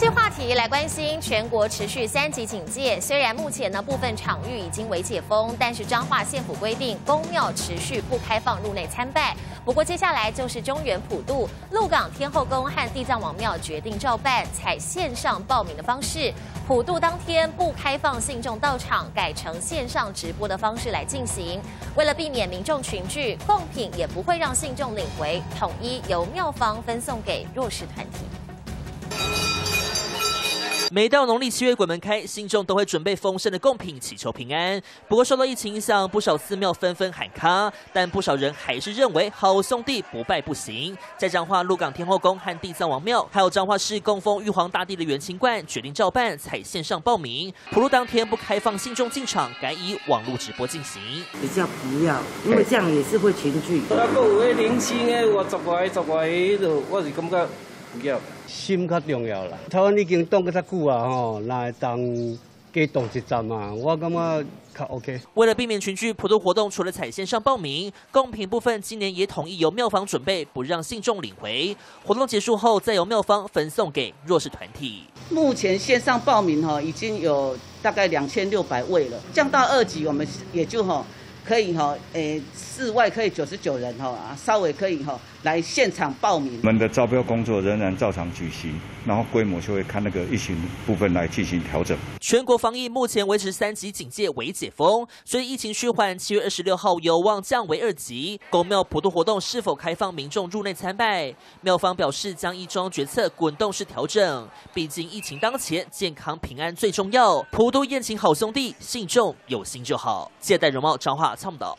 气话题来关心，全国持续三级警戒。虽然目前呢部分场域已经为解封，但是彰化县府规定公庙持续不开放入内参拜。不过接下来就是中原普渡、鹿港天后宫和地藏王庙决定照办，采线上报名的方式。普渡当天不开放信众到场，改成线上直播的方式来进行。为了避免民众群聚，贡品也不会让信众领回，统一由庙方分送给弱势团体。每到农历七月鬼门开，信众都会准备丰盛的贡品，祈求平安。不过受到疫情影响，不少寺庙纷纷喊卡，但不少人还是认为好兄弟不拜不行。在彰化鹿港天后宫和地藏王庙，还有彰化市供奉玉皇大帝的元清观，决定照办，采线上报名。普渡当天不开放信众进场，改以网络直播进行。比较不要，因为这样也是会群聚。那个有诶零星诶，我十块十块迄我是感觉。心较重要啦。台湾已经冻个较久啊，吼，来当加冻一站嘛，我感觉较 OK。为了避免群聚，普渡活动除了采线上报名，贡品部分今年也统一由庙方准备，不让信众领回。活动结束后，再由庙方分送给弱势团体。目前线上报名哈，已经有大概两千六百位了，降到二级，我们也就哈。可以哈，诶，室外可以九十九人哈，稍微可以哈来现场报名。我们的招标工作仍然照常举行，然后规模就会看那个疫情部分来进行调整。全国防疫目前维持三级警戒为解封，所以疫情趋缓，七月二十六号有望降为二级。公庙普渡活动是否开放民众入内参拜？庙方表示将一桩决策滚动式调整，毕竟疫情当前，健康平安最重要。普渡宴请好兄弟，信众有心就好。借代容貌彰化。参不到。